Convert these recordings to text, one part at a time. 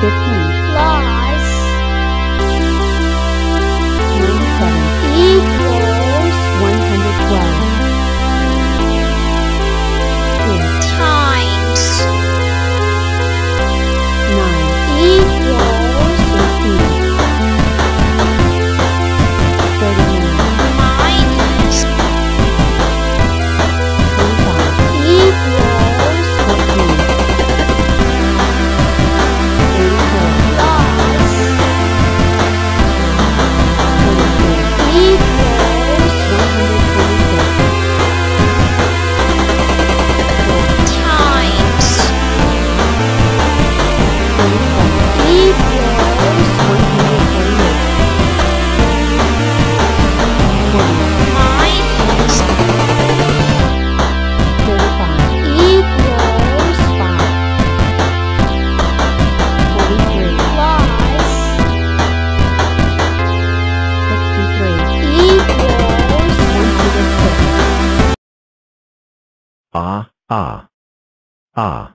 15. Ah.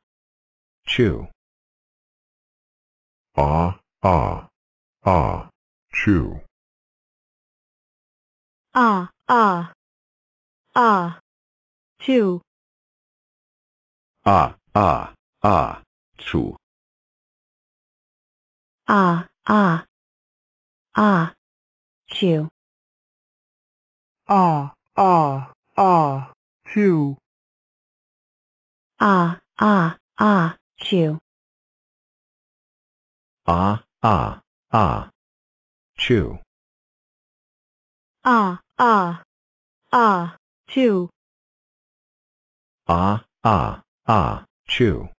Chew. Ah, ah, ah, chew. Ah, ah. Ah. Two. Ah, ah, ah. Chew. Ah, ah. Ah. Chew. Ah, ah, ah, chew. Ah, ah, ah. Chew. Ah, ah, ah. Chew. Ah, ah. Ah. Chew. Ah, ah, ah. Chew.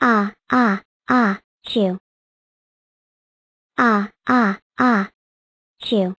ah ah ah chew ah ah ah chew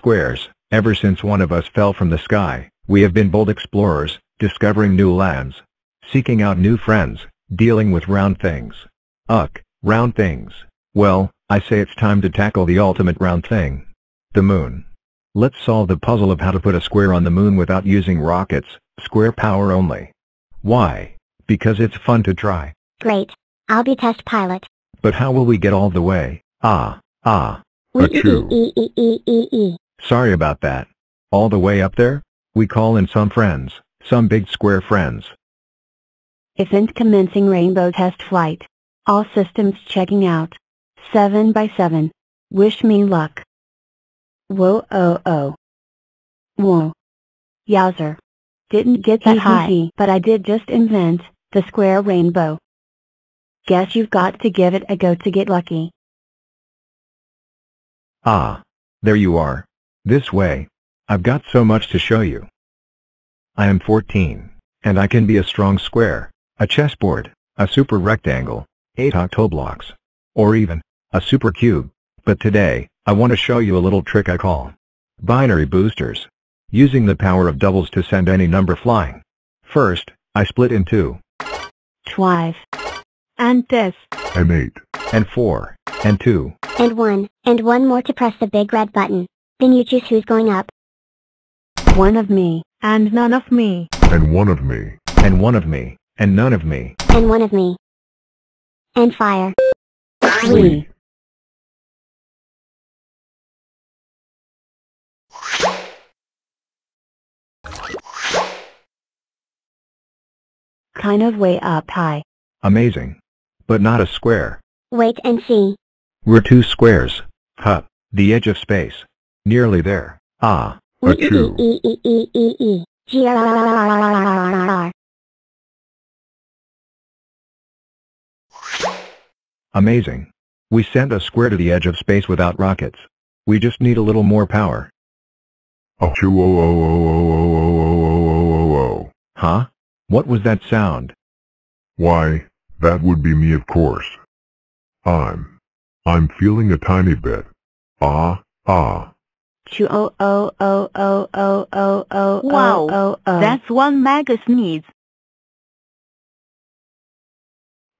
squares, ever since one of us fell from the sky, we have been bold explorers, discovering new lands, seeking out new friends, dealing with round things. Uck, round things. Well, I say it's time to tackle the ultimate round thing. The moon. Let's solve the puzzle of how to put a square on the moon without using rockets, square power only. Why? Because it's fun to try. great i'll be test pilot But how will we get all the way? Ah, ah, Achoo. Sorry about that. All the way up there? We call in some friends, some big square friends. Event commencing rainbow test flight. All systems checking out. 7 by 7. Wish me luck. Whoa oh oh. Whoa. Yowzer. Didn't get that high, but I did just invent the square rainbow. Guess you've got to give it a go to get lucky. Ah, there you are. This way. I've got so much to show you. I am 14, and I can be a strong square, a chessboard, a super rectangle, 8 octoblocks, or even a super cube. But today, I want to show you a little trick I call binary boosters, using the power of doubles to send any number flying. First, I split in two, Twice. And this. and eight. and four, and two, and one and one more to press the big red button then you choose who's going up One of me. And none of me. and one of me. and one of me, and none of me. and one of me and fire Three. Kind of way up high. Amazing. But not a square. wait and see We're two squares. Huh. The edge of space. Nearly there. Ah. Achoo. Amazing. We sent a square to the edge of space without rockets. We just need a little more power. Huh? What was that sound? Why, that would be me of course. I'm... I'm feeling a tiny bit. Ah, ah. Oh oh oh oh oh oh oh Wow, oh oh oh. That's one mega sneeze.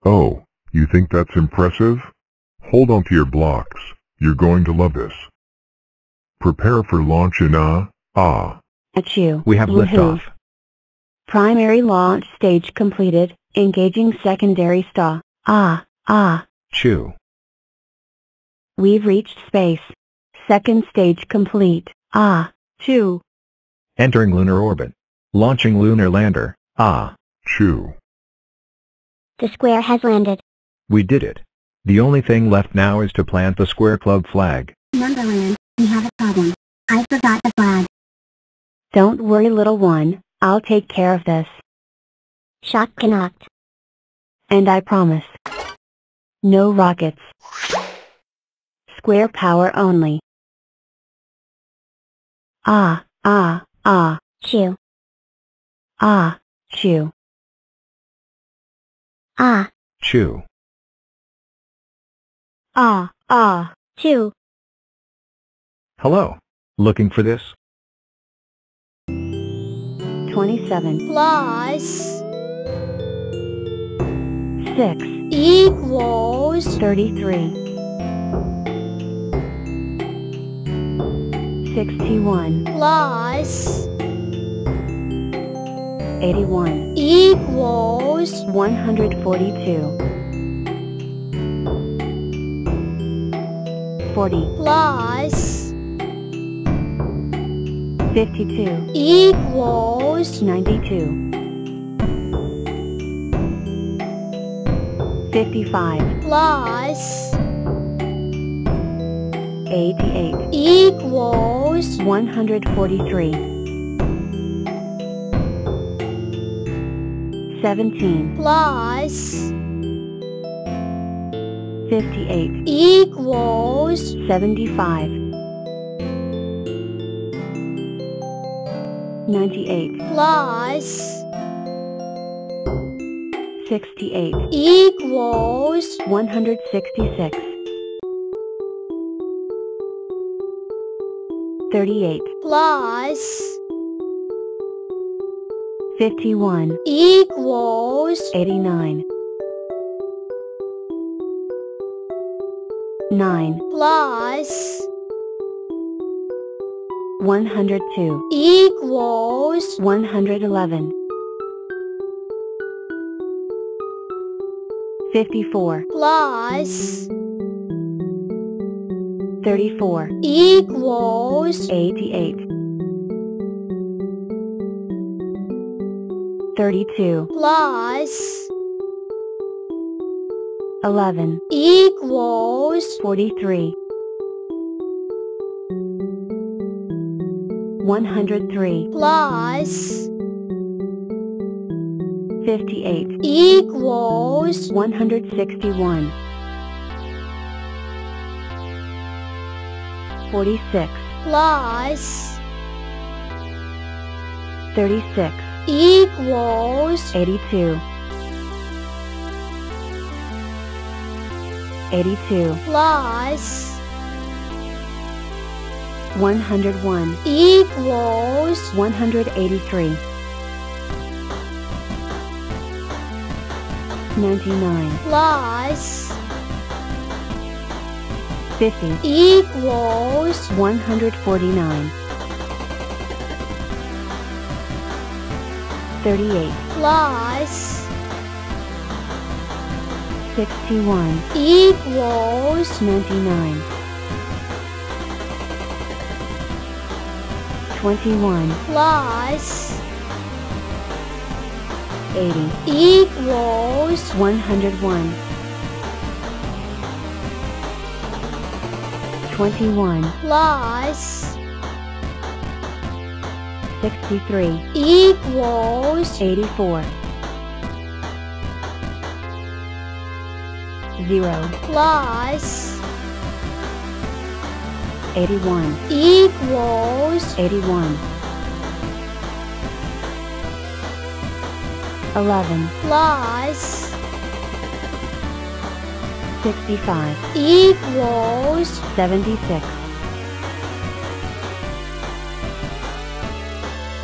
Oh, you think that's impressive? Hold on to your blocks. You're going to love this. Prepare for launch in ah, ah. a chew. We have liftoff. Primary launch stage completed, engaging secondary star. Ah, ah. Chew. We've reached space. Second stage complete. Ah, Two. Entering lunar orbit. Launching lunar lander. Ah. Chew. The square has landed. We did it. The only thing left now is to plant the Square Club flag. Numberland, we have a problem. I forgot the flag. don't worry little one, I'll take care of this. Shock connect. And I promise. No rockets. Square power only. Ah, ah, ah, Chew. ah, chew. Ah, Chew. Ah, ah. chew. Hello. Looking for this? 27, plus 6, equals 33, 61, plus 81, equals 142, 40, plus 52, equals 92, 55, plus 88, equals 143, 17, plus. 58, equals. 75, 98, plus. 68, equals. 166, 38, plus 51, equals 89, 9, plus 102, equals 111, 54, plus 34, equals 88, 32, plus 11, equals 43, 103, plus 58, equals 161, 46, plus 36, equals 82, 82, plus 101, equals 183, 99, plus 50, equals 149, 38, plus 61, equals 99, 21, plus 80, equals 101, 21, plus 63, equals 84, 0, plus 81, equals 81, 11, plus 65, equals 76,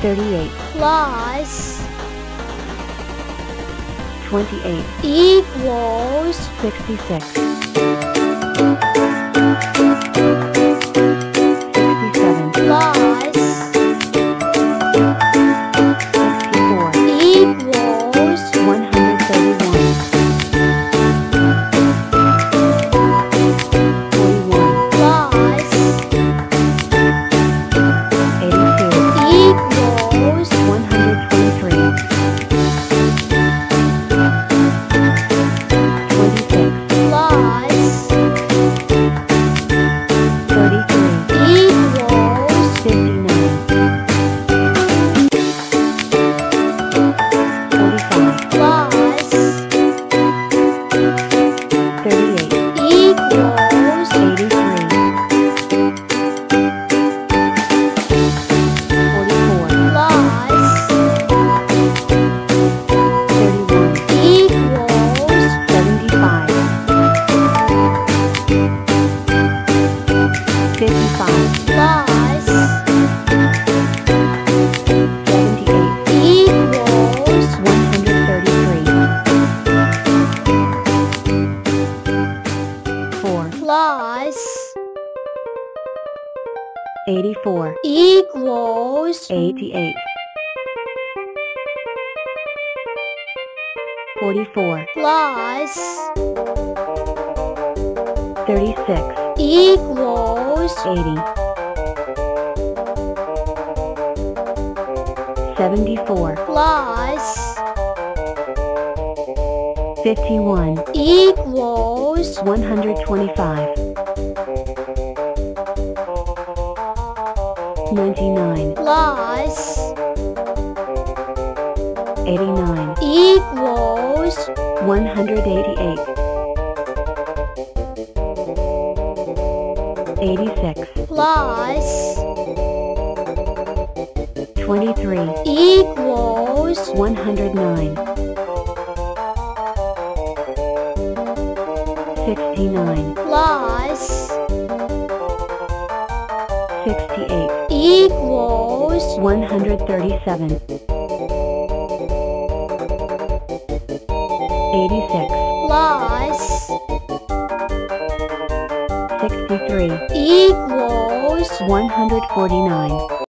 38, plus 28, equals 66, 88, 44, plus 36, equals 80, 74, plus 51, equals 125, 99, plus 89, equals 188, 86, plus 23, equals 109, 69, plus 68, equals 137, 86, plus 63, equals 149,